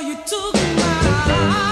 you took my